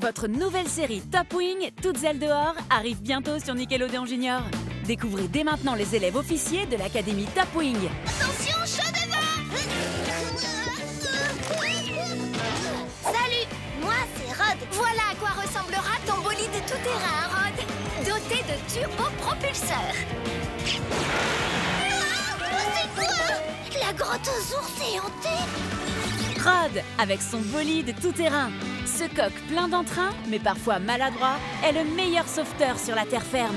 Votre nouvelle série Top Wing, toutes ailes dehors, arrive bientôt sur Nickelodeon Junior. Découvrez dès maintenant les élèves officiers de l'Académie Top Wing. Attention, chaud devant Salut, moi c'est Rod. Voilà à quoi ressemblera ton bolide tout-terrain, Rod. Doté de turbopropulseurs. C'est quoi La grotte aux ours est hantée Rod, avec son bolide tout-terrain. Ce coq plein d'entrain, mais parfois maladroit, est le meilleur sauveteur sur la terre ferme.